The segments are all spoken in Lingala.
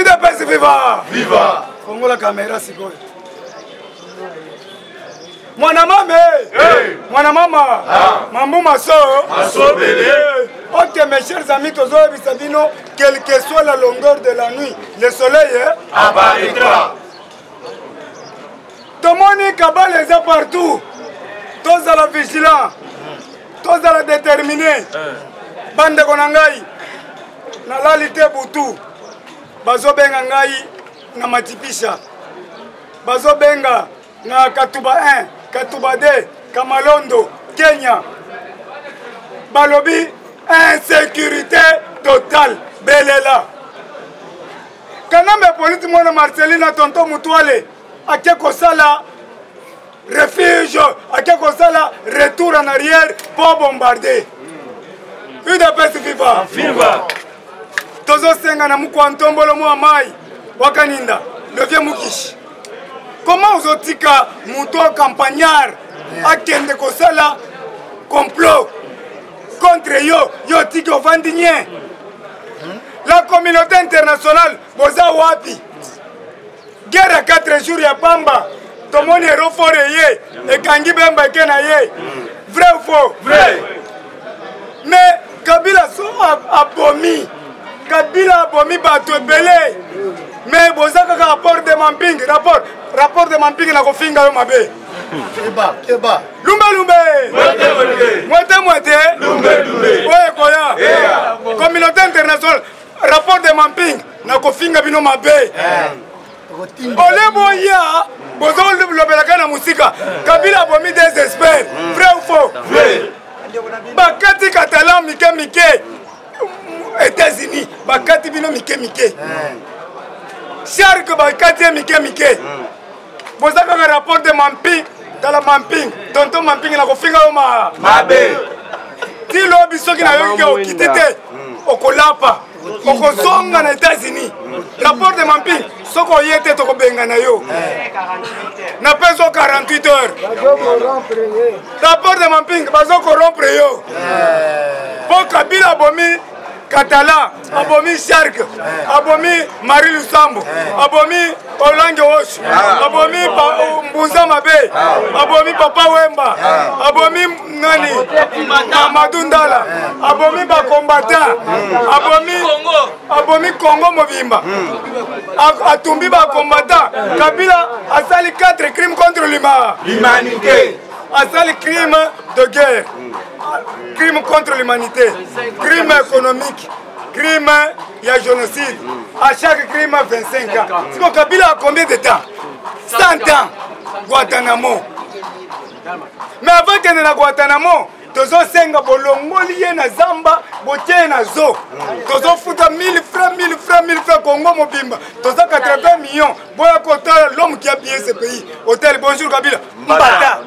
udps viva viva fongola kamera sikoyo mwana mame hey. mwana mama ah. mambu maso masobele hey. ok mes chers amis tozoyebisa bino quelle que soit la longueur de la nuit le soleil abaritra tomoni kabale eza partout tozala vigilant tozala determine eh. bandeko na ngai nalali te butu bazobenga ngai na matipisa bazobenga na katuba 1 katuba 2 kamalondo kenya balobi insécurité totale belela kanambe politi mwana marcelina tonto mutuale ake kosala refuge ake kosala retour en arrière po bombarde udps viva viva tozosenga na mokwa ntombolo mwa mai wakaninda levie mukishi koma ozotika moto ya campagnard akende kosala complot contre yo yo otiki ovandi nye hmm? la communauté internationale boza wapi guerre ya 4 jours ya pamba tomoni aeroport eye ekangi bemba eke na ye vrai ou faux vrai mais kabila so abomi kabila abomi bato ebele mais boza kaka rapport de mamping rapport rapport de mamping na kofinga yo mabe lumbe lumbe mwete mwete oyo ekoya communauté internationale rapport de mamping nakofinga bino mabe eh. ole boya bozolobelaka na mosika kabila abomi des espere hmm. vrai ou faux bakati catalan mike mike états-unis bakati bino mike mike eh. sharke bakati ye mike mike hmm. boza kaka rapport de mamping tala mamping tonton mamping nakofinga yo ma mabe ti lobi soki nayoki okiti te hmm. okolapa okozonga na états-unis hmm. rapport de mamping soki oye te tokobenga na yo eh. na peso 48 heures rapport de mamping bazo corrompre yo eh. mpo kabila abomi katala abomi jarke abomi mari lusambo abomi olange woshi ah. abomi mbunza mabe ah. abomi papa wemba ah. abomi nani mamadu ndala abomi bakombatan hmm. abomi abomi kongo mobimba hmm. atumbi bakombatan kabila asali 4 crime contre l'humanité asali crime de guerre crime contre l'humanité crime économique crime ya génocide à chaque crime 25 ans siko kabila a combien de temps 100 ans guantanamo mais avant kende na guantanamo tozosenga bolongoli ye na zamba botie na zo tozofuta 1000 franc 1000 franc 1000 franc congo mobimba toza 80 millions boya kotala l'homme qui a pillé ce pays hôtel bonjour kabila mbata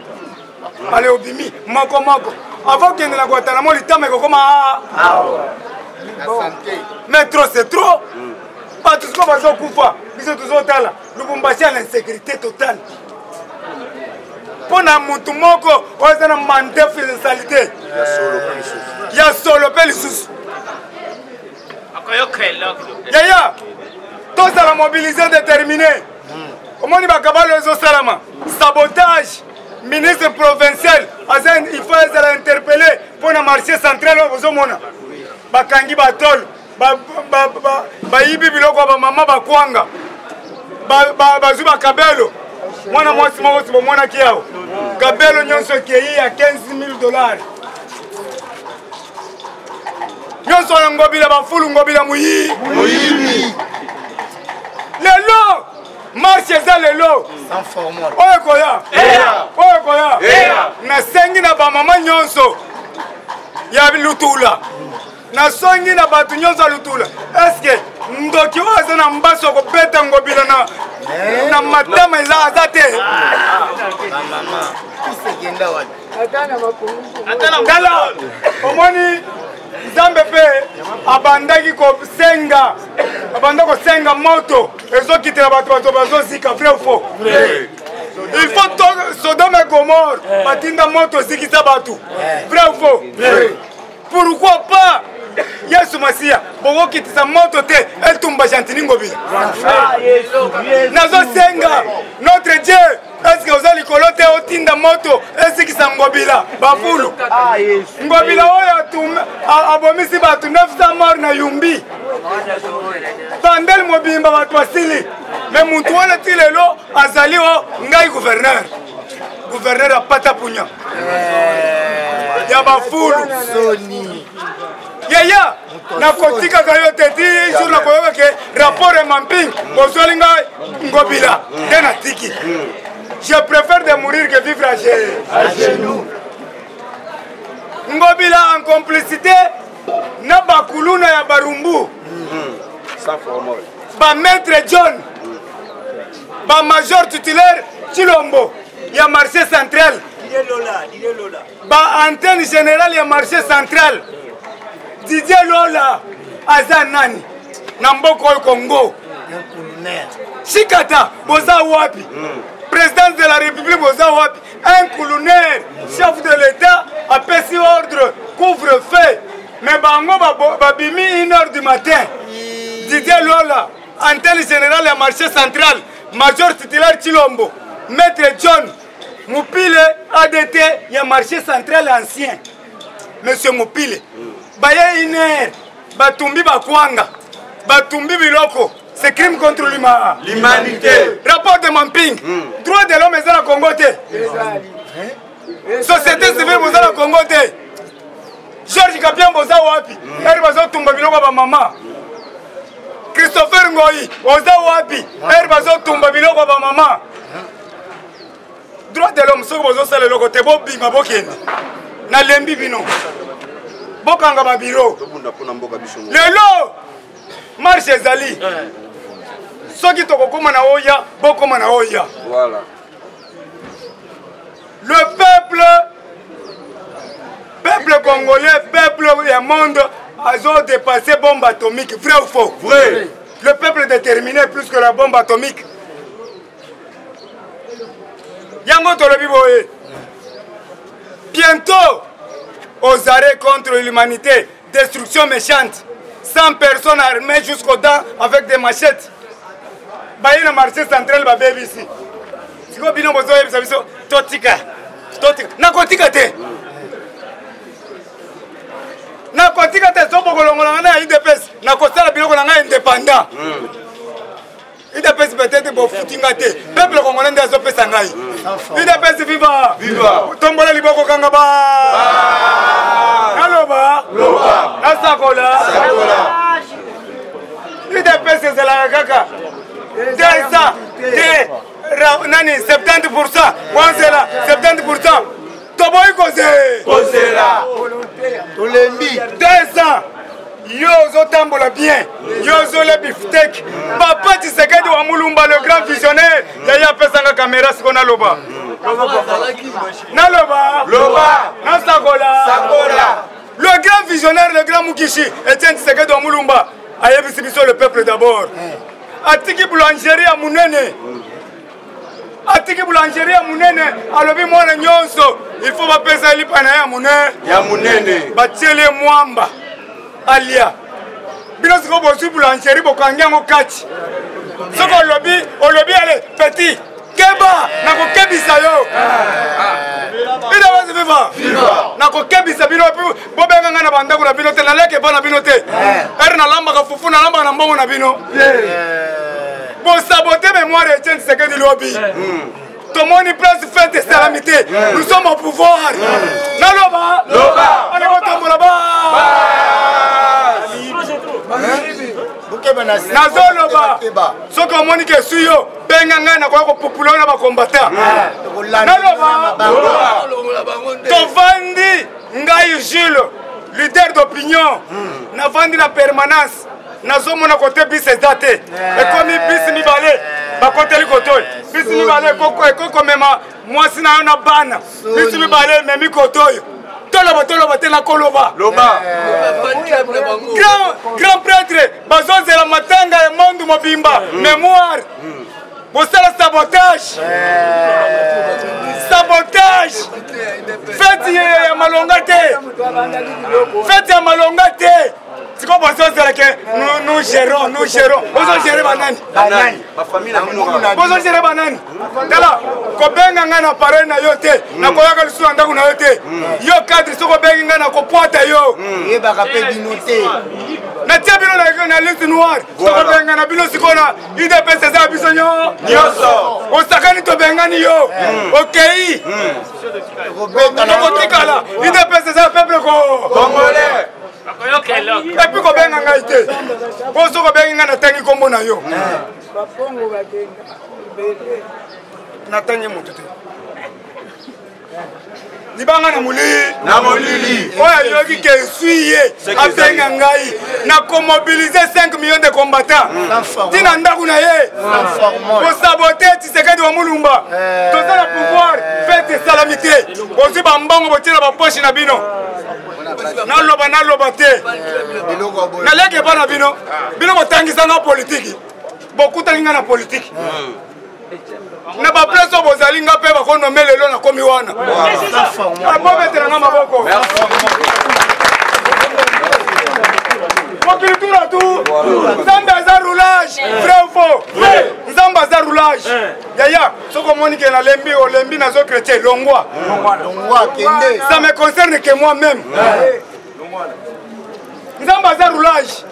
ale obimi moko moko avant okende na guatanamo litama ekokoma ah, ah. mais trop c'est trop bato siko bazokufa biso tozotala lubumbashi ya l'insécurité totale mpo na motu moko oyo eza na mante finsalité ya solo mpe lisusu yaya tozala mobilise déterminé hmm. omoni bakabalo ezosalama sabotage ministre provincial aza il faut ezala interpellé mpo na marché central oyo bozomona bakangi batole bayibi biloko ya bamama bakwanga bazwi bakabelo mwana mwasi moko si bomonaki yawo kabelo nyonso ekei ya 15000 dollars nyonso oyo ngobila bafulu ngobila moyibi lelo marche eza lelo oyo ekoya oyo ekoya nasengi na bamama nyonso ya lutula nasongi na bato nyonso ya lutula eske ndoki oyo aza na mbaso ya kobeta ngobila na, eh? na matama eza aza te tala omoni nzambe mpe abandaki kosenga abanda kosenga moto ezokitela bato bato bazozika vrai faux il faut sodome gomore eh. batinda moto ezikisa bato eh. vrai faux pourquoi pas yesu masiya bokokitisa moto te etumba gentini ngobi nazosenga notre dieu eske oza likolo te otinda moto esikisa ngobila bafulu ngobila oyo abomisi bato 900 mor na yumbi bandele mobimba bato basili me motu wana ti lelo azali o ngai gouverneur gouverneur ya pata punya eh. ya bafulu soni yaya nakotikaka yo te ti jour nakoyoka ke rapport ya mamping bozweli nga ngobila nde natiki je préfère de mourir que vivre à genoux ngobila en complicité na bakuluna ya barumbu mm-hmm. bamaître john ba major titulaire chilombo ya marché central ba antenne générale ya marché central didier lola aza nani na mboka oyo congo sikata boza wapi hmm. présidence de la république boza wapi un colonaire chef de l'état apesi ordre couvre feu mais bango babimi une heure du matin didier lola Antenne generale ya marché central, major titulaire Chilombo, maître John Mupile ADT ya marché central ancien. Monsieur Mupile. Baye une heure, batumbi bakwanga, batumbi biloko. c'est crime contre l'humanité rapport de mamping mm. droit de l'homme eza na congo te société civile boza na congo te george kapian boza wapi ere bazotumba biloko ya bamama christopher ngoi oza wapi ere bazotumba biloko ya bamama droit de l'homme soki bozosala eloko te bobima bokende nalembi bino bokanga babiro lelo marche ezali soki tokokoma na oya bokoma na oya voilà. le peuple peuple congolais peuple ya monde azo dépasser bombe atomique vrai ou faux vrai le peuple déterminé plus que la bombe atomique yango tolobi boye bientôt aux arrêts contre l'humanité destruction méchante 100 personnes armées jusqu'aux dents avec des machettes baye na marché central babebisi sikoyo bino bozoyebisa biso totika totika nakotika te nakotika te sobokolongolanga na ya idps nakosala biloko na ngai indépendant mm. idps betete bofuti nga te peuple congolais nde azopesa ngai idps viva tombola liboko kanga ba naloba nasakola idps ezalaka kaka desa te nani 70 pourcent wanzela 70 pourcent toboyi kozela tolembi deux ans yo ozotambola bien yo ozolia biftek papa tisekedi wa mulumba le grand visionnaire yaye apesanga kamera siko naloba naloba loba nasakola sakola le grand visionnaire le grand mukishi etienne tisekedi wa mulumba ayebisi biso le peuple d'abord atiki boulangerie ya monene atiki boulangerie ya monene alobi mwana nyonso il faut bapesa lipa na ye ya monene ya monene batieli ye mwamba alia bino sikoyo bozwi boulangerie bokangi yango kati soki olobi olobi ale petit keba nakokebisa yo ina baziviva nakokebisa bino bobenga ngai na bandako na bino te naleki epa na bino te eh. ere nalambaka fufu nalambaka na mbongo na bino bosabote memoire ya etienne sekedi lobi tomoni place fete esalami te nous sommes au pouvoir naloba anakotambola ba nazoloba soki omoni ke esui yo benga ngai nakoya kopupula yo na bakombata naloba tovandi ngai jules leader d'opinion hmm. navandi na permanence nazomona kote bis eza te eh. ekomi bis mibale bakoteli kotoi bis mibale ekoki komema mwasi na yo na bana bis mibale ememi kotoyo toloba toloba te nakoloba grand prêtre bazozela matanga ya monde mobimba hmm. mémoire hmm. bosala sabotage sabotage feti ya malonga te feti ya malonga te sikoyo bozozela ke nous gérons nous gérons bozogere banani bozogere banani tala kobenga ngai na parole na yo te hmm. nakoyaka lisusu na ndako na yo te hmm. yo cadre soki obengi ngai nakopwata yo hmm. yebaka mpe bino te natia bino na liste noire sokobenga na bino sikoyo udps eza ya biso nyonso osakani tobengani yo hmm. okei hmm. okotikala udps eza ya peuple ko epuis kobenga ngai te po soki obengi ngai natangi nkombo na yo hmm. natangi moto te libanga na molili na molili oyo ayoki ke eswi ye abenga ngai na komobilize 5 million de combattant ntina ndako na ye kosabote tisekedi wa mulumba eh. toza na pouvoir fete esalami te bozwi bambongo botyela baposhi na bino naloba naloba te eh, naleki epa na bino bino botangisanga politiki bokutaki ngai na politiki hmm. na baplace oyo bozali nga mpe bakonome lelo nakomi wana bobetela nga maboko mokili tuna tu nzambe aza roulage vrai faux nzambe aza roulage yaya soki omoni ke nalembi olembi nazo chrétien longwa ça me concerne que moi même nzambe aza roulage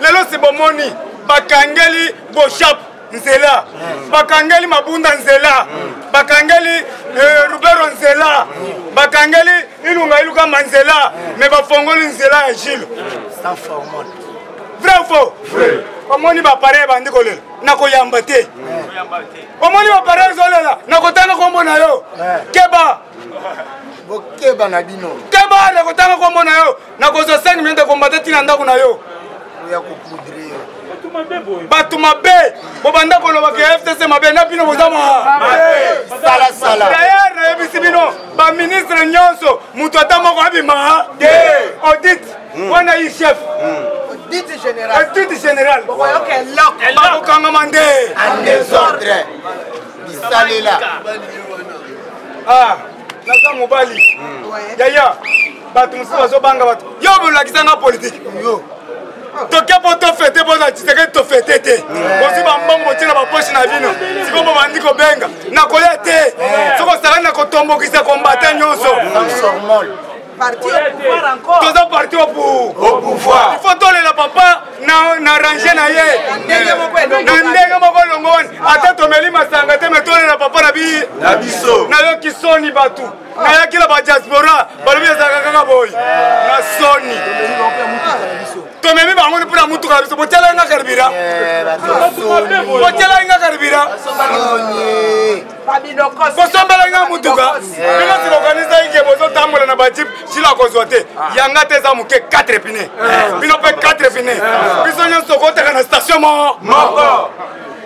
lelo si bomoni bakangeli boshap nzela bakangeli mabunda nzela bakangeli eh, rubero nzela bakangeli ilunga ilukamba nzela me bafongoli nzela ya jilo vrai fo omoni bapareil ebandi kolela nakoyamba te omoni bapareil ezolela nakotanga kombo na yo keba bokeba na bino keba nakotanga kombo na yo nakozwa 5 minutes ya kombata ntina ndako na yo ya kopudre yo bato mabe bobanda koloba ke fcc mabe na bino boza mabedayer nayebisi bino baministre nyonso moto ata moko abima te audit hmm. wana yi chef audit général bakokangama nde en désordre bisalela ah, naza mobali hmm. yaya bato mosusu bazobanga bato yo bolakisa nga politike yo toke mpo tofete mpo na tshisekedi tofete te bozwi bambongo botyela baposhi na bino siko bobandi kobenga nakoya te soki osakani na kotombokisa kombata nyonso toza parti au pouvoir il faut tolela papa na range na ye na ndenge moko elongo wani ata tomeli masanga te me tolela papa na biso nayoki soni bato nayaki na badiaspora balobi ezalaka kaka boyi na soni tomemi bango mpo na motuka na biso botyalaki nga karibira botyalaki nga karibira bosombelaki nga motuka bino silokanisaki ke bozotambola na bajipe sila kozwa te yanga te eza moke 4 pine bino mpe 4 pine biso nyonso kotaka na station moko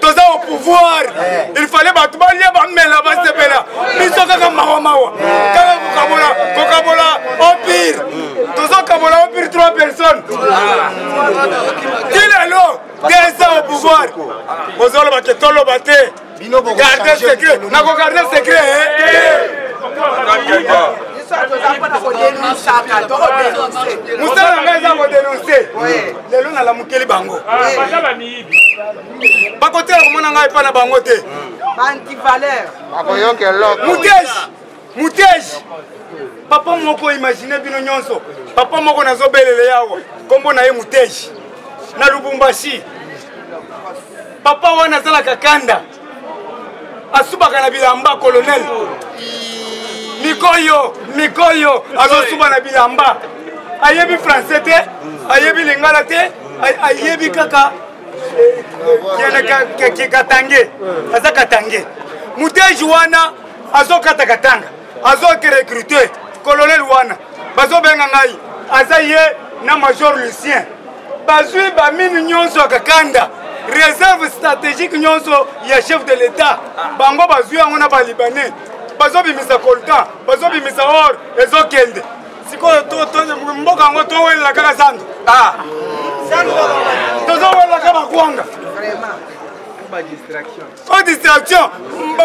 toza au pouvoir il fallait bato balia bamela basepela biso kaka mawa mawa kaka kokabola kokabola empire tozokabola empire trois personnes ti lelo desa au pouvoir bozoloba ke toloba te garde secret nakogarde secret mosala ngai eza kodenonse lelo nalamukeli bango bakotela komona ngai epai na bango te bantivaler bakoyoka eloko muteji muteji papa moko imagine bino nyonso papa moko nazobelela yawa nkombo na ye muteji na lubumbashi papa wana azalaka kanda asubaka na bilamba colonel mikoyo mikoyo azosuba na bilamba ayebi français te ayebi lingala te ayebi kaka katange aza katange muteji wana azokata katanga azoke recrute colonel wana bazobenga ngai aza ye na major lucien bazwi bamini nyonso ya kakanda réserve stratégique nyonso ya chef de l'état bango bazwi yango na balibanais bazobimisa coltan bazobimisa or ezokende sikoyo mboka yango towelela kaka zando ah. tozowelela kaka bakwanga Pas distraction,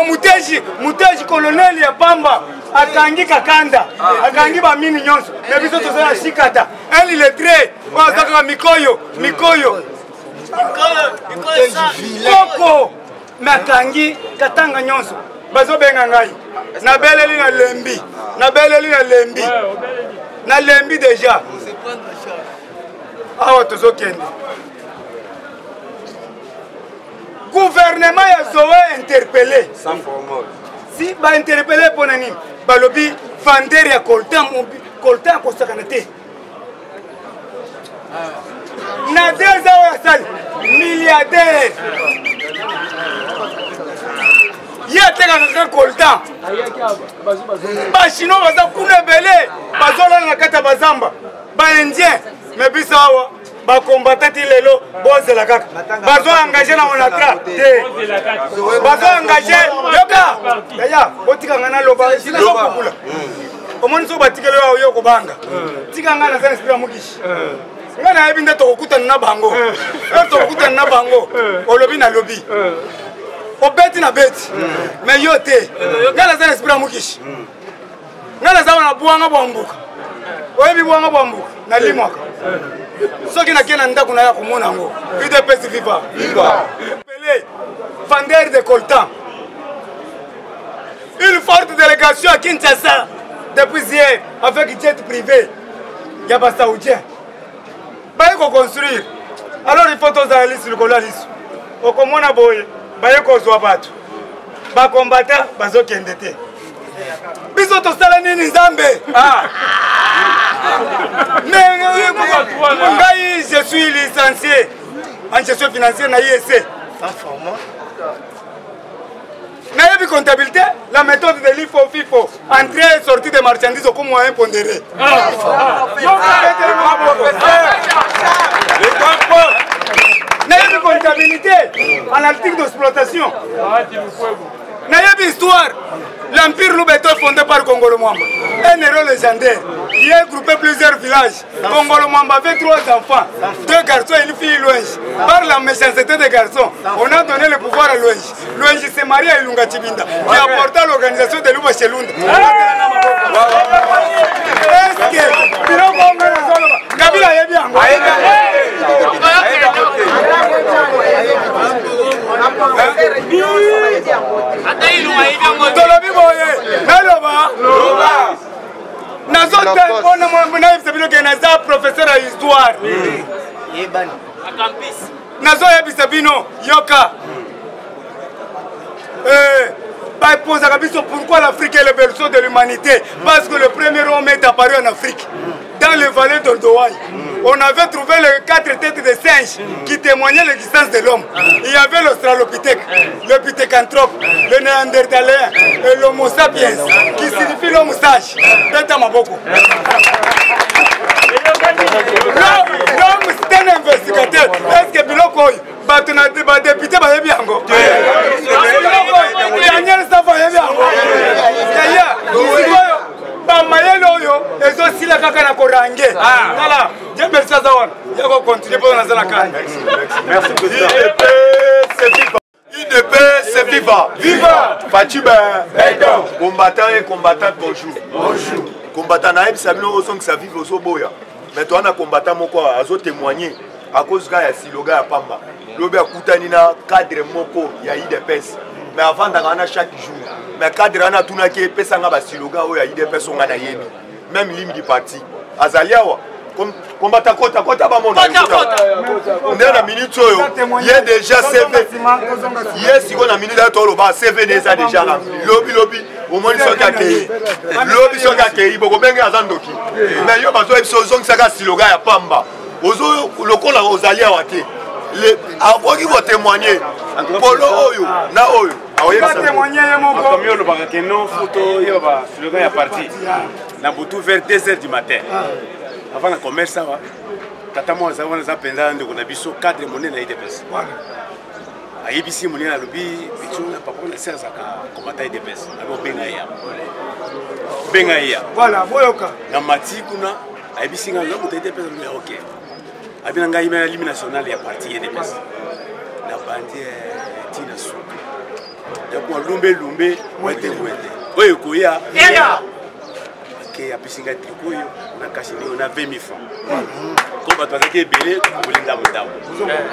muteji, muteji colonel ya pamba akangi kakanda, ah. akangi ba mini nyonso. Mais biso tozala shikata. Un illettré, oyo aza kaka mikoyo, mikoyo. Koko, mais akangi katanga nyonso. Bazobenga ngai. Nabeleli na lembi. Nabeleli na lembi. Nalembi déjà. Awa tozokende. gouvernement ya zoe interpelle si bainterpelle mpo na nini balobi vendeur ya coltan coltan akosakana te na deux ans oyo asali milliardaire ye atekaka kaka coltan bachinois baza kuna ebele bazolala na kati ya bazamba baindien me biso awa bakombata ti lelo bozela kaka bazo engage na onatra te bazo engage yoka yaya botika ngai naloba ezokukula hmm. omoni so batikeli oyo yo kobanga hmm. tika ngai naza na esprit ya mokishi hmm. ngai nayebi nde tokokutana na bango e tokokutana na bango olobi nalobi obeti na beti mais yo te ngai naza na esprit ya mokishi nga naza wana bwanga bwa mbuka oyebi bwanga bwa mbuka nalimwaka soki nake na ndako na ya komona yango udps viva pele fander de coltan une forte délégation à kinshasa depuis hier avec jet privé ya basaudien baye koconstruire alors il faut tozala lisu likolo ya lisu okomona boye baye kozwa bato bakombata bazokende te biso tosala nini nzambe ah. ngai je suis licencie en gestion financière na iec nayebi comptabilité la méthode de l'ifo fifo entrée et sortie de marchandise okomi moyen pondere nayebi comptabilité en article d'exploitation nayebi histoire l'empire luba etant fondé par kongolo mwamba un héros légendaire qui a groupé plusieurs villages kongolo mwamba avait trois enfants deux garçons et une fille luenji par la méchanceté des garçons on a donné le pouvoir à luenji luenji se marie à ilunga tibinda qui apporta l'organisation de luba shelunda est-ce que biloko yango nazoloba kabila ayebi yango tolobi boye naloba nazoteponayebisa bino ke naza professeur ya histoire nazoyebisa bino yoka eh, baposaka biso pourquoi l'afrique est le berceau de l'humanité parce que le premier homme est apparu en afrique dans le vallée d'ondowaï mm. on avait trouvé les quatre têtes de singe qui témoignaient l'existence de l'homme. Il y avait l'australopithèque, le le néandertalien et l'homo sapiens, qui signifie l'homme sage. Maboko. L'homme, c'est un investigateur. Est-ce que Biloko, bato na badepute bayebi yango daniel sava ayebi yango daya sikoyo bamayele oyo ezosila kaka na korange ah. tala jemesi aza wana ya kokontinue mpo naza na kani UDPS, viva Viva Fatih Ben Combattant et combattant, bonjour Bonjour Combattant, naïm, ça nous ressent que ça vive au Soboya. Mais toi, on a combattant, mon quoi, à témoigner. à cause kaka ya siloga ya pamba lobi akutani na cadre moko ya idps mais avandaka wana chaque jour mais cadre wana atunaki epesa nga basiloga oyo ya idps onga nayebi même ligne du parti azali awa kombata kota kota bamona nde na minute oyo ye deja cv ye sikoyo na minute ayo toloba cv ne eza deja na lobi lobi omoni soki akei lobi soki akei bokobenge aza ndoki mais yo bazoyebisa ozongisaka siloga ya pamba ozo lokola ozali awa te akoki kotemoigne polo oyo na oyo akomi olobaka ke non foto yo baslogan ya parti na butu vers 2 heures du matin avant na commerce awa tata moko aza wana aza mpenza ndeko na biso cadre monene ya idps ayebisi monene alobi pitu na papa na se azaka komata idps alobi obenga ye ya benga ye ya na mati kuna ayebisi ngai nga moto edepesa lobi ok abi na ngai na limi nationale ya parti edepesa na bandi ti na suka ya kuma lumbe lumbe wete wete oyo ekoya ke apesi ngai triko oyo na kasi nio na 20 franc ko bato bazalaki ebele kolinda motambo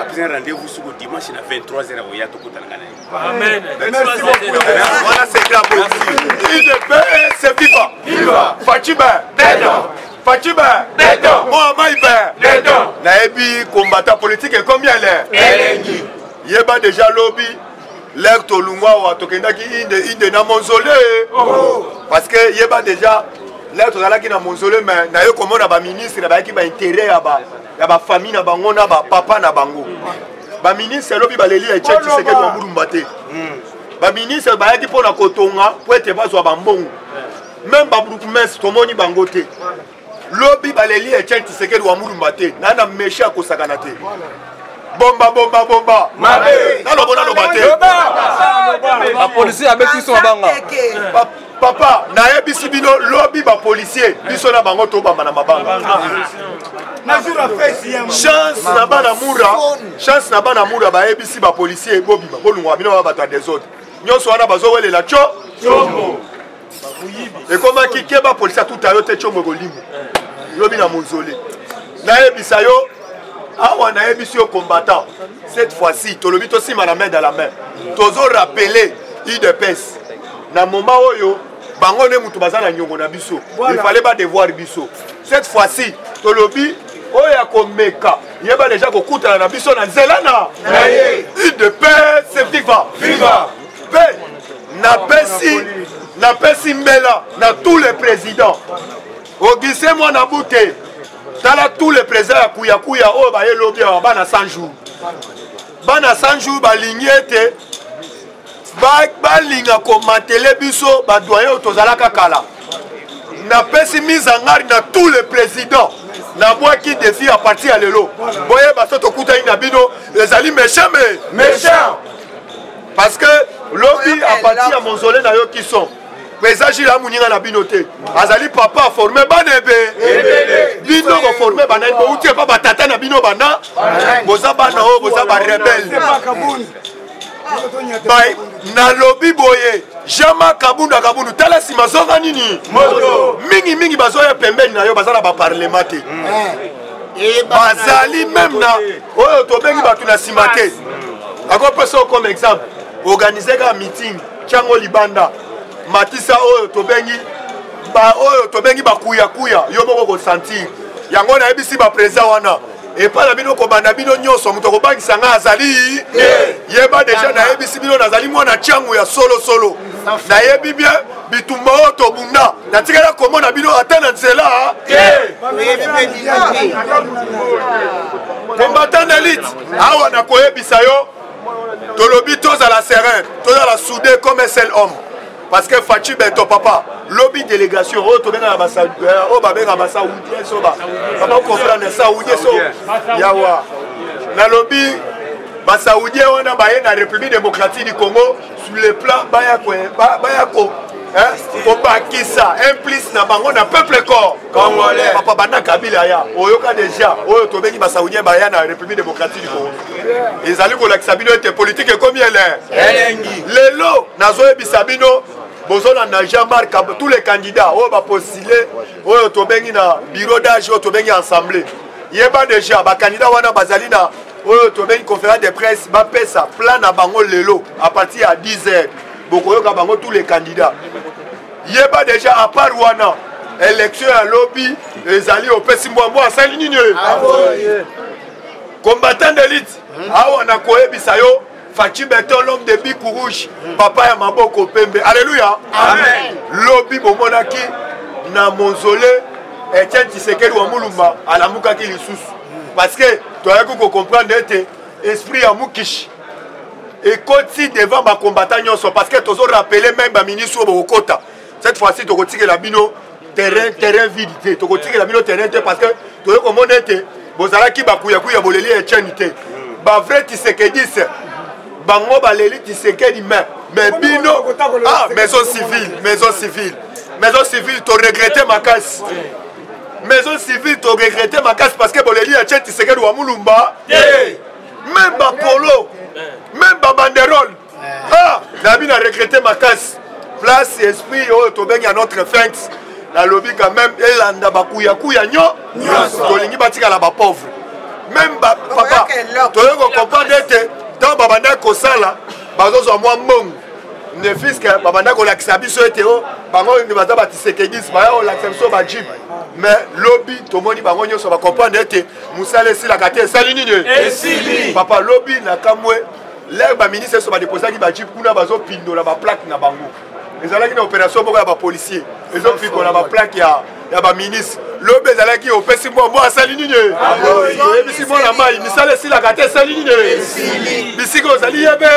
apesi ngai rendez-vous suku dimanche na 23 heure akoya tokutanaka na ye Amen. Merci beaucoup. Voilà, c'est de la politique. Il est bien, c'est vivant. Viva. Fatima. Dedans. Fatima. Dedans. Moi, Maïba. Dedans. Naebi, combattant politique, et combien l'air Elengi. Yeba déjà lobby. lere tolungwa awa tokendaki inde inde na monzole oh. parce que yeba déjà lere tozalaki na monzole mais naye komona baministre bayaki baintere ya bafamille na bango na bapapa na bango baministre lobi baleli ya etienne tshisekedi wa mulumba te hmm. baministre bayaki mpo na kotonga mpo ete bazwa bambongo meme babourgmestre tomoni bango te lobi baleli etienne tshisekedi wa mulumba te na na meshe akosakana te bomba bomba bomba nalobo naloba te bapolisi abeti biso mabanga papa nayebisi bino lobi bapolisier biso na bango tobamba na mabanga chance na bana mura chance na bana mura bayebisi bapolisier bobima bolungwa bino babato ya desordre nyonso wana bazowelela co ekomaki keba polisi atuta yo te congo ekolimo lobi na mozole nayebisa yo awa nayebisi yo combattant cette fois-ci tolobi tosima na main de la main tozo rappele idps na moma oyo bango nde moto baza na nyongo na biso il fallait badevoir biso cette fois ci tolobi oyo ya komeka yeba deja kokutana na biso na nzela na udps viva viva mpe napesi napesi mbela na tous les présidents ogise mwana bute tala tous les présidents ya kuyakuya oyo baye lobi awa bana 100 jours bana 100 jours balingi ete balinga ba komatele biso badoyen oyo tozalaka kala napesi mise en garde na tout le président nabwaki defi ya parti ya lelo boyeba so tokutani na bino ezali méchant me méchant parce que lobi a parti ya mozole na yo qui sont président jila moninga na bino te azali papa aforme bana ebe bino boforme bana bouti epa batata na bino bana boza bana oyo boza barebele bai nalobi boye jama kabundu akabundu tala nsima zonga nini mingi mingi bazoya pembeni na yo baza na baparlema te mm. eh. bazali meme na oyo tobengi bato na nsima te akopesa yo comme exemple organise kaka meeting tiango libanda matisa oyo tobengi baoyo tobengi bakuyakuya yo moko kosentir yango nayebisi baprezida wana epai na bino kobanda bino nyonso moto akobangisa ngai azali yeba deja nayebisi bino nazali mwana ntiango ya solosolo nayebi bien bitumba oyo tobunda natikala komona bino ata na nzela combattant elite awa nakoyebisa yo tolobi tozala serein tozala soude comme un seul homme parce que faci beton papa lobi délégation oyo tobengaka oyo babengaka basaudien so baba comprendre saudien so yawa nalobi basaudien wana baye na république démocratique du congo sur le plan baya ko kobakisa implice na bango na peuple corps congolais papa banda kabila ya oyoka déjà oyo tobengi basaudien baya na république démocratique du congo ezali kolakisa bino ete politike ekomi ele elengi lelo nazoyebisa bino bozolanda jean marc tous les candidats oyo bapostule oyo tobengi na bureau d'age oyo tobengi assemblée yeba déjà bakandida wana bazali na oyo tobengi conférence de presse bapesa plan na bango lelo à partir ya 10 heures bokoyoka bango tous les candidats yeba déjà à part wana élection ya lobi ezali opesi mbwambwa asali nini oyo combattant d'élite hmm. awa na koyebisa yo faci beton l'homme de biku rouge hmm. papa ya maboko pembe alleluya amen lobi bomonaki na monzole etienne tisekeli wa mulumba alamukaki lisusu hmm. parce que toyaki kocomprendre ete esprit ya mukishi ekoti devant bacombattant nyonso parce que tozo rappele meme baministre oyo bokokota cette fois-ci tokotikela bino terrain terrain vide te tokotikela bino terrain te parce que toye komona ete bozalaki bakuyakuya boleli ya etienne te bavrai tisekedis bango baleli tisekedi me me bino ah, maison civile maison civile maison civile toregrete makasi maison civile toregrete makasi parce que boleli ya tie tisekedi wa mulumba même bapolo même babanderole ah nabi na regrete makasi place esprit oyo tobengi ya notre fente nalobi quand même elanda bakuyakuya nyo tolingi batikala bapauvre meme papa toyei kocomprendre ete ntango babandaki kosala bazozwa mwa mbongo ne fiske babandaki kolakisa biso ete o oh, bango baza batisekedis baya kolakisa biso bajipe mais lobi tomoni bango nyonso bacomprendre ete mosala esilaka te esali nini papa lobi nakamwe lere baministre nyonso badeposaki bajipe kuna bazopindola baplake na bango ezalaki na opération moko ya bapolicier ezopikola baplake ya ya baministre lobi ezalaki opesi mwa mwa asali nini oyebisi mwana mai misala esilaka te esali nini bisika ozali yebe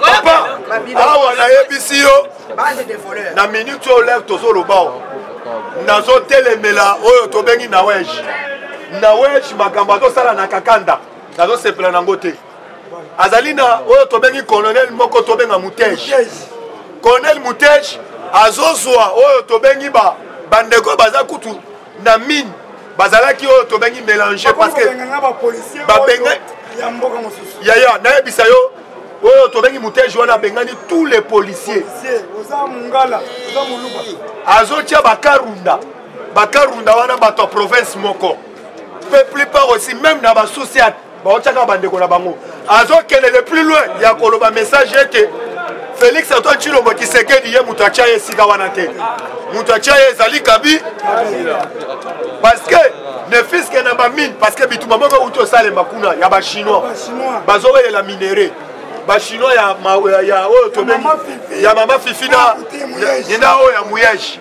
papa awa nayebisi yo na minute oyo lève tozoloba o nazotelemela oyo tobengi nawege nawege makambo azosala na kakanda nazosepela nango te azali na oyo tobengi colonel moko tobenga mutege colonel mutege azozwa oyo tobengi ba bandeko baza kutu na mine bazalaki oyo tobengi mélange parce que babenga yaya nayebisa yo oyo tobengi muteji wana abengani tous les policiers azotya bakarunda bakarunda wana bato ya province moko pe plupart aussi même na basociat baotyaka bandeko na bango azokende le plus loin ya koloba message ete félix antoine tshilombo kisekedi ye moto atya ye esika wana te moto atya ye ezali kabi parce que ne fiske na bamine parce que bituma moko euti osalema kuna ya bachinois bazowelela minere bachinois ya oyo tobengi ya mama fifi na oyo ya muyege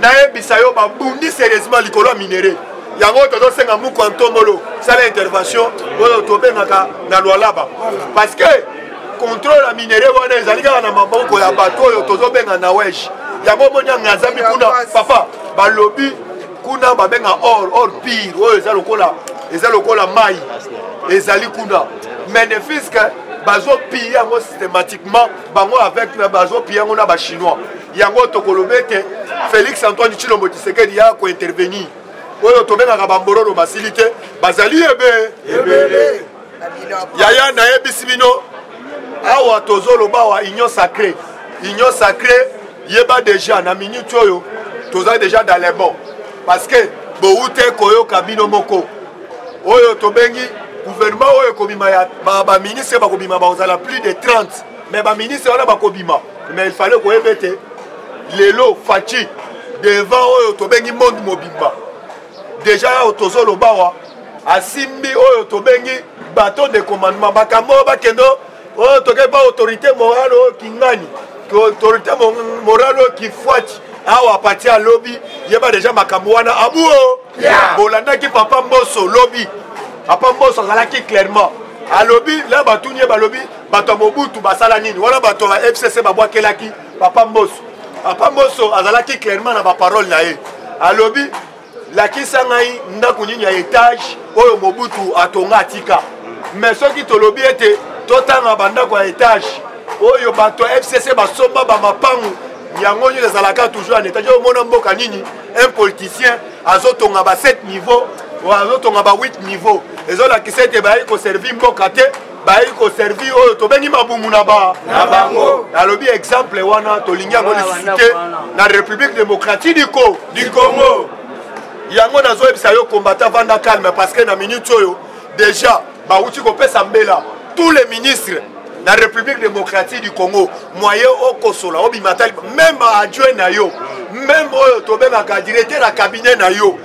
nayebisa yo babundi serieusement likolo ya minere yango tozosenga muku antombolo sala intervention oyo tobengaka na lwalaba parce que contrôle ya minere wana ezali kaka na maboko ya bato oyo tozobenga na wege yango omoni angazami kuna papa balobi kuna babenga or or pire oyo eza lokola eza lokola mai ezali kuna mais ne fils que bazopille yango systématiquement bango avec bazopille yango na bachinois yango tokoloba ete félix antoine chilombo tisekedi ya kointervenir oyo tobengaka bambororo basili te bazali ebe ebele yaya nayebisi bino awa tozoloba awa union sacré union sacré yeba déjà na minute oyo toza déjà dans les bon parce que bowute koyoka bino moko oyo tobengi gouvernement oyo ekobima ya baministre bakobima bakozala plus de 30 mais baministre wana bakobima mais il fallait koyeba ete lelo faci devant oyo tobengi monde mobimba deja yao tozolobawa asimbi oyo tobengi bateau de commandement makambo oyo bakende oyo toke ba autorité morale oyo kingani autorité morale oyo kifuati awa pati ya lobi yeba deja makambo wana abuo yeah. bolandaki papa mboso lobi papa mboso azalaki clairement alobi la batuni ye balobi bato ya mobutu basala nini wana bato ya fcc babwakelaki papa mboso papa mboso azalaki clairement na baparole na ye alobi lakisa ngai ndako nini ya etage oyo mobutu atonga atika me soki tolobi ete totanga bandako ya etage oyo bato ya fcc basomba bamapangu yango nyonso ezalaka toujours en etage omona mboka nini un politicien azotonga ba 7 niveau azotonga ba 8 niveau ezolakisa ete bayaki koservi mboka te bayi koservi oyo tobengi mabumu na bango nalobi exemple wana tolingi yango lisusu te na république démocratie du co du congo yango nazoyebisa yo kombata vanda calme parce que na minute oyo déjà bawuti kopesa mbela tous les ministres na république démocratique du congo moyen okosola obima tali meme adjoint na yo meme oyo tobengaka directeur ya cabinet na yo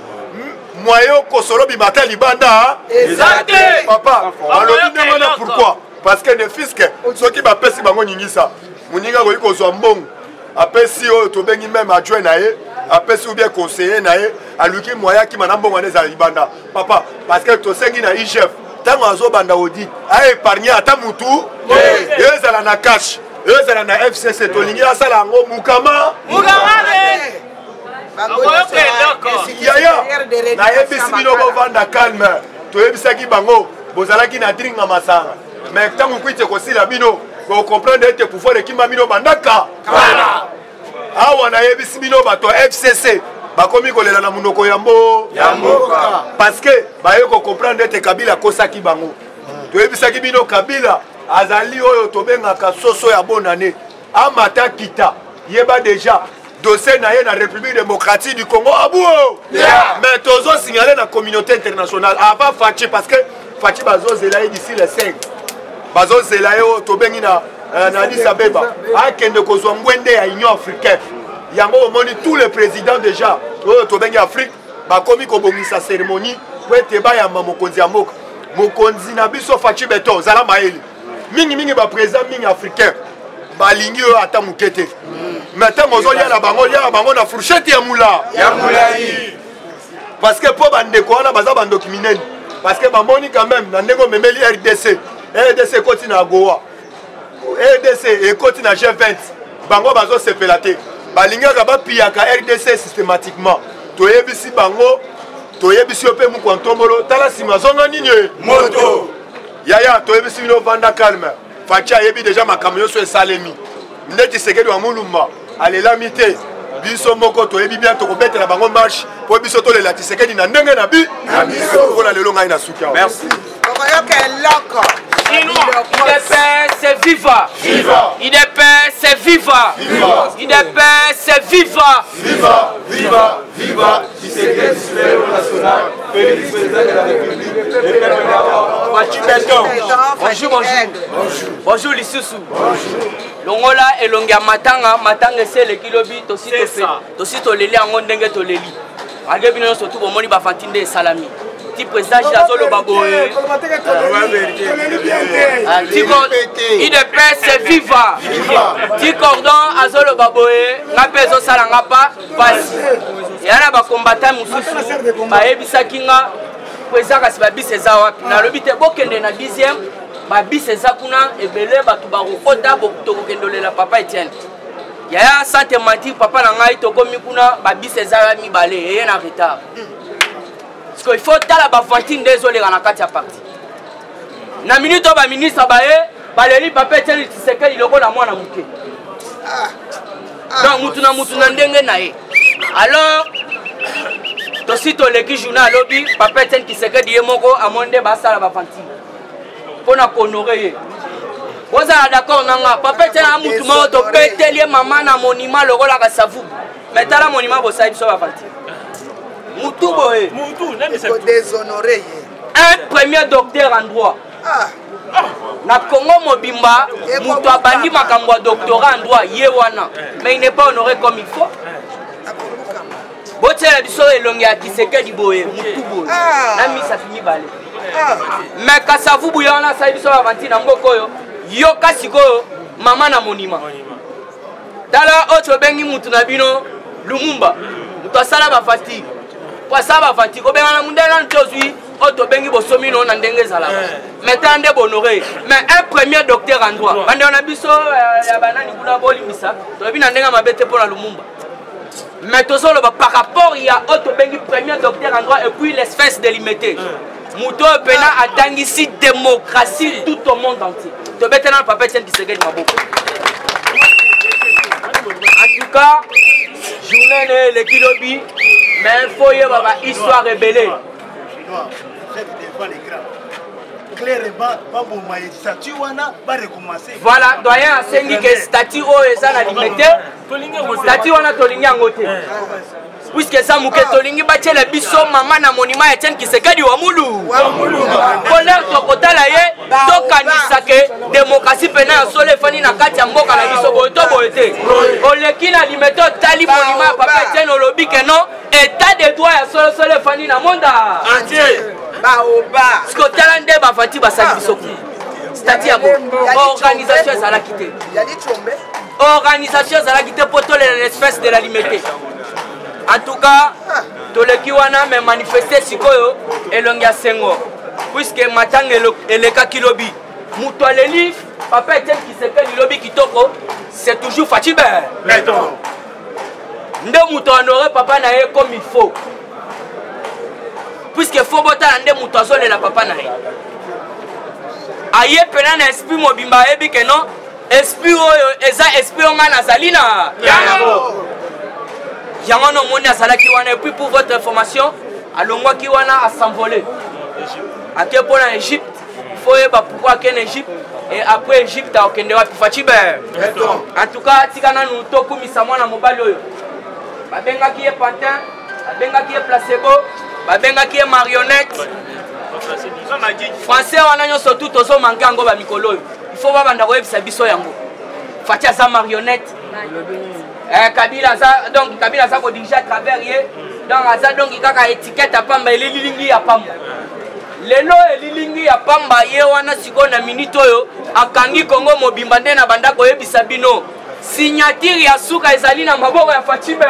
moyen okosolo bimata libanda eza te papa balobi ndenge wana pourquoi parce que ne fiske soki bapesi bango ningisa moninga akoki kozwa mbongo apesi oyo tobengi meme adjoint na ye apesi ubie conseiller na ye aluki moyen akima na mbongo wana ezala libanda papa parce que tosengi na igf ntango azobanda audit aépargne ata motu eyo ezala na cash eyo ezala na fcc tolingi asala yango mukama yaya nayebisi bino bovanda calme toyebisaki bango bozalaki na dringa masanga me ntango kwiti ekosila bino bokomprendre ete pouvoir ekima bino bandaka kala awa nayebisi bino bato ya fcc bakomi kolela na monoko ya mbo ya mboka parceke baye kokomprendre ete kabila akosaki bango toyebisaki bino kabila azali oyo tobengaka soso ya bonane amata kita yeba deja dossier na ye na république démocratique du congo abuo oh, yeah. mais tozo signale na communauté internationale avant faci parce que faci bazozela ye d'ici le 5 bazozela ye oyo oh, tobengi na euh, na addis abeba akende kozwa ngwende ya union africaine yango omoni tous les présidents déjà oyo oh, tobengi afrique bakomi kobongisa cérémonie po ete bayamba mokonzi ya mboka mokonzi na biso faci beton zala mayele mingi mingi ba président mingi africain balingi yo ata moke te mais ntango ozolia na bango lia na bango na fourchette ya mula ya mulai parce que mpo bandeko wana baza bandoki minene parce que bamoni quand même na ndenge omemeli rdc rdc ekoti na goa rdc ekoti na g20 bango bazosepela te balingaka bapiyaka rdc systématiquement toyebisi bango toyebisi yo mpe mokwa ntombolo tala nsima zonga nini moto yaya toyebisi bino vanda calme faci ayebi deja makambo nyonso esalemi nde kisekedi wa mulumba alelami te biso moko toyebi bien tokobetela bango marche mpo biso tolela kisekedi na ndenge na bi na biso mpona lelo ngai na suki merci okoyoka eloko idps c'est viva idps c'est viva idps c'est viva viva viva viva Tshisekedi Super National, Félix Président de la République, le peuple d'abord. Mathieu Béton, bonjour, bonjour. Bonjour, Lissousou. Bonjour. longola elongi ya matanga matanga esi eleki lobi tosi toleli yango ndenge toleli malgre bino nyonso tu bomoni bafanti nde esalami ti président gile azoloba boye idps viva ti cordon azoloba boye nga mpe ezosala nga pa pasi eya na bakombata mosusu bayebisaki nga po eza kasi babisi eza wapi nalobi te bokende na dixième babisi eza kuna ebele bato bakokota tokokende olela papa etienne yaya sante mati papa na ngai tokomi kuna babisi eza ya mibale eye na retard parceque il faut tala bavanti nde ezoleka na kati ya parti na minute oyo baministre baye baleli papa etieni tisekeli lokola mwana moke ah, ah, donc motu na motu na ndenge na ye alors tosi toleki journal alobi papa etieni kisekedi ye moko amoni nde basala bavantile mpo na kohonore ye bozala d'accord na nga papa etieni a motu moko tobeteli ye mama na monima lokolaka savu me tala monima bosali biso bavantile motu boye un premier docteur en droit ah. na congo mobimba moto abandi makambo ya doctorat ya ndwa ye wana mais il n'est pas honoré comme il faut botyela biso elongi ya kisekedi boye motu boye ah. na misapi mibale ah. mais kasavu buya wana asali biso bavanti na mboka oyo yoka sikoyo mama na monima tala oyo tobengi motu na bino lumumba moto asala bafatigue mpo asala bafatigue obengana mondele nanu te ozwi oyo tobengi bosomi no na ndenge ezalaka eh. maintenant nde bohonore mais un premier docteur en droit bandeko na biso euh, ya banani kuna bolimbisa tolobi na ndenge mabe te mpo na lumumba mais tozoloba par rapport ya oyo tobengi premier docteur en droit et puis l'espèce délimitée eh. moto oyo mpena ah. atangisi démocratie tout au monde entier tobetana na papa etienne kisekedi maboko en tout cas journée ne eleki lobi mais fo yeba bahistoire ebele chinois vous êtes devant l'écran clairement baboma ye statut wana barecommence voilà doyen asengi ke statut oyo eza na limete statut wana tolingi yango te eh. puiske eza moke tolingi batyela biso mama na monima ya tiene kisekedi wa mulu kolere tokotala ye tokanisa ke demokrasi mpena ya solo efandi na kati ya mboka na biso boye to boye te oleki na limete otali monima ya papa etiene olobi ke non etat de droit ya solosolo efandi na monde entier baoba siko tala nde bavanti basali ah. biso kuna stati ya organisation ezalaki te organisation ezalaki te mpo tolela na espèce de la limete en tout cas ah. toleki wana me manifeste sikoyo elongi ya sengo puiske matanga elekaki lobi moto aleli papa etienne kisekeli lobi kitoko c'est toujours facibe nde moto honore papa na ye comme il faut puiske fo botala nde moto azolela papa na ye aye mpena na esprit mobimba ayebi ke non esprit oyo eza esprit oyo ngai nazali na yango yango na omoni azalaki wana epuis pour votre information alongwaki wana asenvole ake mpo na egypte faut oyeba pourkoi ake na egypte e après egypte akokende wapi facibe en tout cas tika nanu tokumisa mwana mobali oyo babengaki ye pantin babengaki ye placebo babengaki ye marionnette français wana nyonso tu tozomanke yango bamikolo oyo ifo babanda koyebisa biso yango fati aza marionnette eh, kabila aza donc kabila aza kodirige à travers ye donc aza donki kaka étiquette ya pamba elelilingi ya pamba lelo elilingi ya pamba ye wana sikoyo na minute oyo akangi kongo mobimba nde na banda koyebisa bino signatire ya suka ezali na maboko ya fatime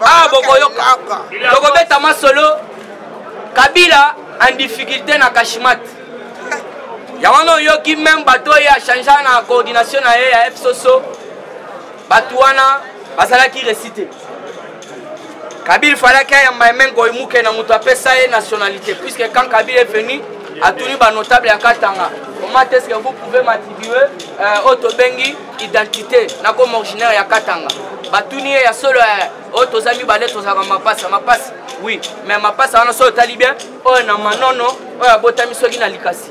ah bokoyoka tokobeta masolo kabila en difficulté na kashimat yango wana oyoki meme bato oyo achangea na coordination na ye ya fsoso bato wana bazalaki resi te kabila falaki ayamba emen koimuke na moto apesa ye nationalité puisque quand kabila est venu atuni banotable ya katanga comment est ce que vous pouvez m'attribue euh, oyo tobengi identité nakoma originaire ya katanga batuni ye ya solo eh, oyo toza mibale tozalaka mapasa mapasi oui mais mapasa wana soki otali bien oyo na manono oyo abotami soki na likasi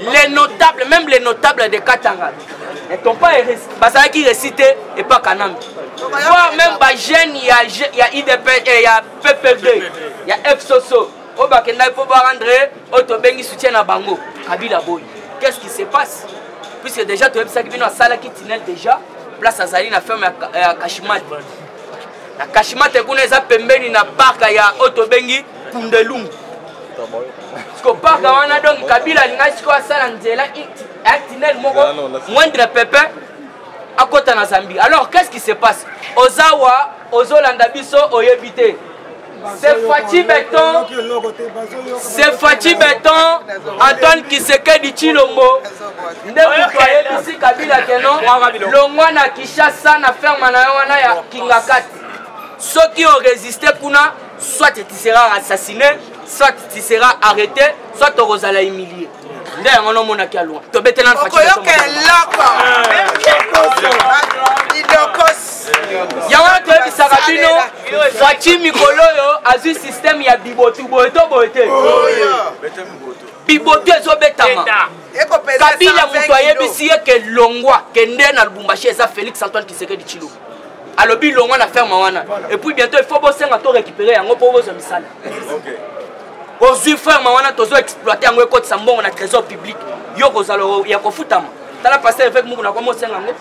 les notables même les notables de katanga n'étant pas bazalaki resi te epa kanambe voir même bajeune ya, ya idp eh, ya ppd ya fsoso oyo bakendaki mpo barendre oyo tobengi soutien na bango kabila boyi qu'est ce qui se passe puisque déjà toyebisaki bino asalaki tinel déjà place azali na ferme ya kashimate na kashimate kuna eza pembeni na parka ya oyo tobengi kunda elungu siko paka wana donc kabila alingaki sikoyo asala nzela actinel moko moindre pepe akota na zambie alors qu'est ce qui se passe ozawa ozolanda biso oyebi te c'est Fatih Béton, c'est Fatih Béton, Antoine Kisekedi Chilombo, nde moto ayebisi kabila ke non longwa na kinshasa na ferme na yo wana ya kingakati soki orésiste kuna soit tu seras assassiné soit tu seras arrêté soit tokozala humilie nde yango nomonaki ya loin tobetelanaokoyoka eloko yango wana toyebisaka bino faci mikolo oyo azwi systeme ya bibotu boye to boye te bibotu ezobetama kabila moto ayebisi ye ke longwa kende na lubumbashi eza félix antoine kisekedi cilombo alobi longwa na ferme wana epuis bientôt ifo bosenga to récupéré yango mpo bozwa misala ozwi ferme wana tozo exploite yango ekotisa mbongo na trésor public yo kozala ya kofutama tala paster eveke muku na komi osenga yango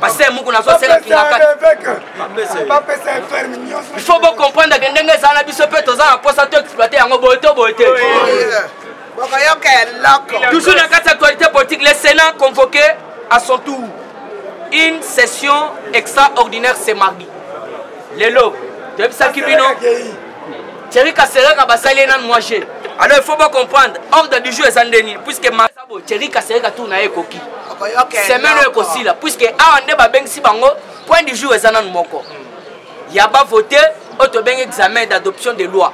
paster muku nazosenga kingakaifaut bocomprendre ke ndenge ezala na biso mpe toza na mposa to exploite yango boye to boye te bokoyoka eloko toujours na kati actualité politique le sénat convoqué à son tour une session extraordinaire ce mardi lelo toyebisaki bino thierry kasereka basali ye nanu mwa je alors il faut bocomprendre ordre du jour eza nde nini puisque sabo thierry kasereka tour na ye ekoki semaine oyo ekosila puisque awa nde babengisi bango point du jour eza nanu moko ya bavote oyo tobengi examen d'adoption de loi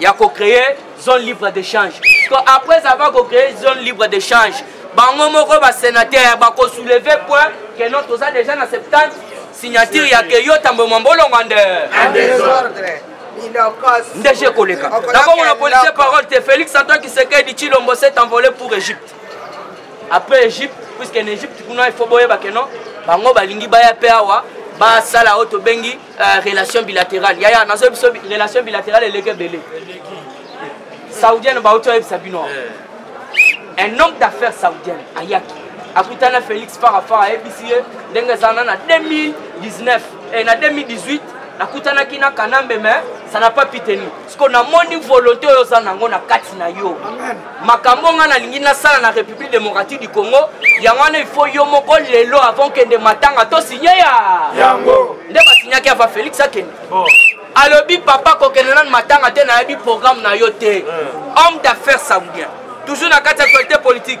ya kocreye zone libre d'échange après avoir créé zone libre d'échange bango moko basénateur bakosouleve point que non toza déjà na septante signature ya ke yo tambo mambolonga nde ndege ekoleka nakongo na polise parole te félix antoine kisekedi chilombo s'est envolé pour égypte après égypte puisque na égypte kuna il faut boyeba ke non bango balingi baya mpe awa basala oyo tobengi uh, relation bilatérale yaya nazoyebi so relation bilatérale eleki ebele saudienne bauti oyebisa bino eh. un homme d'affaires saudienne ayaki akutani na félix farafara ayebisi ye ndenge ezana na 2019 eh, na 2018 nakutanaki na kanambe mais ça n'a pas pitenu siko namoni volonté oyo oza nango na kati na yo makambo oyo ngai nalingi nasala na république démocratique du congo yango wana ifo yo moko lelo avant kende matanga to signe ya yango nde basignaki ava félix akende oh. alobi papa kokende nani matanga te nayebi programme na yo te hmm. homme d'affaires saoudien toujours na kati ya actualité politique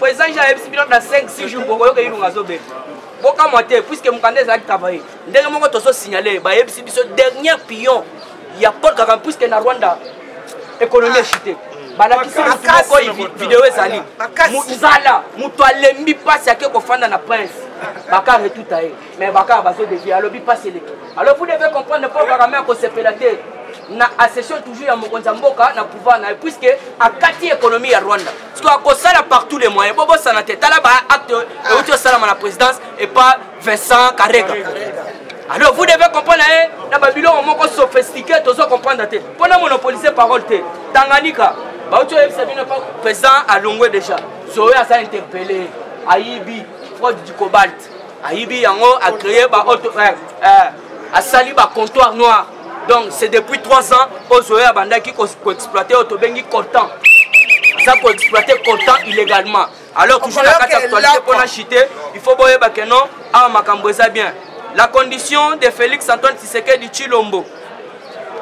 president jean ayebisi bino na 5 6 jours bokoyoka ilunga azobeta bokamwa te puiske mokanda ezalaki travaille ndenge moko tozosignale bayebisi biso dernier pion ya paul kagame puiske na rwanda économie echute balakisi motu moko oyo video ezali nzala moto alembi mpasi ake kofanda na prince bakar etuta ye mais bakar bazodevie alobi mpasi eleki alors vous devez comprendre paul kagame akosepela te na accession toujours ya mokonzi ya mboka na pouvoir na ye puiske akati économie ya rwanda sikoyo akosala partout le moyen bobosana te tala ba acte euti osalama na présidence epa vincent karega alors vous devez comprendre ye eh, na babiloko moko sophistiqué tozo comprendre te mpo na monopolise parole te tanganika bauti oyebisa bino président alongwe déjà zoe aza interpellé ayibi fraude du cobalt ayibi yango a créer ba auto eh, eh, asali ba comptoir noir donc c'est depuis 3 ans ozoya abandaki koexploite oyo tobengi coltan aza koexploite coltan illégalement alors toujours na kati ya actualité mpona chite il faut boyeba ke non awa makambo eza bien la condition de félix antoine tisekedi chilombo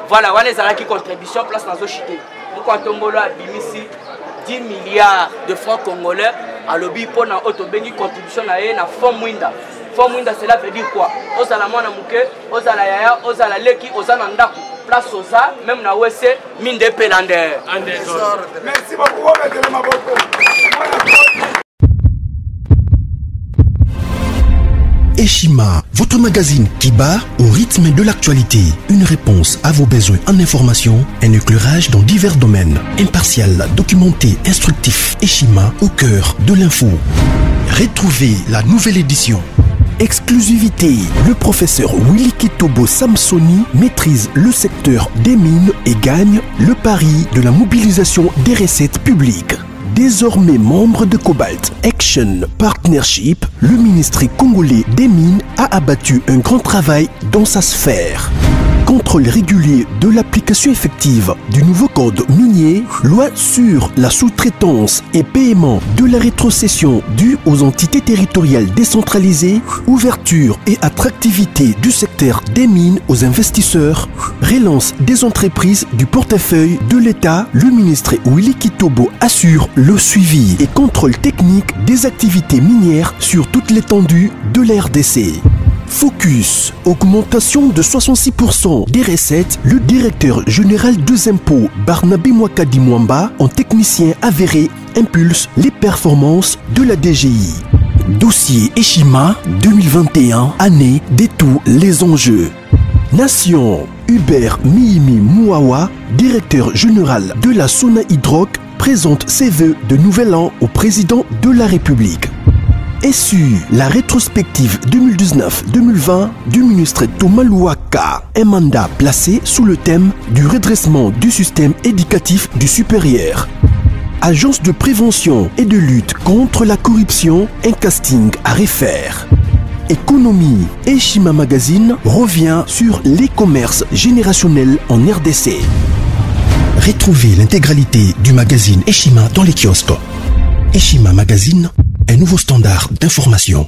voilà wana ezalaki contribution place nazo chute moko atombolo abimisi 10 milliards de francs congolais alobi mpo na oyo tobengi contribution na ye na fond mwinda fond mwinda cela veut dire quoi ozala mwana moke ozala yaya ozala leki oza na ndako place oza meme na wese minde epela nde merci beaucoup ometelema boko Eshima, votre magazine qui bat au rythme de l'actualité. Une réponse à vos besoins en information, un éclairage dans divers domaines. Impartial, documenté, instructif. Eshima au cœur de l'info. Retrouvez la nouvelle édition. Exclusivité. Le professeur Willy Kitobo Samsoni maîtrise le secteur des mines et gagne le pari de la mobilisation des recettes publiques. Désormais membre de Cobalt Action Partnership, le ministère congolais des Mines a abattu un grand travail dans sa sphère contrôle régulier de l'application effective du nouveau code minier. loi sur la sous-traitance et paiement de la rétrocession due aux entités territoriales décentralisées, ouverture et attractivité du secteur des mines aux investisseurs, relance des entreprises du portefeuille de l'État, le ministre Willy Kitobo assure le suivi et contrôle technique des activités minières sur toute l'étendue de la RDC. Focus, augmentation de 66% des recettes, le directeur général des impôts Barnabé Mwakadi Mwamba, en technicien avéré, impulse les performances de la DGI. Dossier Eshima 2021, année des tous les enjeux. Nation, Hubert Miimi Mouawa, directeur général de la Sona Hydroc, présente ses voeux de nouvel an au président de la République et sur la rétrospective 2019-2020 du ministre Thomas Louaka, un mandat placé sous le thème du redressement du système éducatif du supérieur. Agence de prévention et de lutte contre la corruption, un casting à refaire. Économie Eshima Magazine revient sur les commerces générationnels en RDC. Retrouvez l'intégralité du magazine Eshima dans les kiosques. Eshima Magazine un nouveau standard d'information.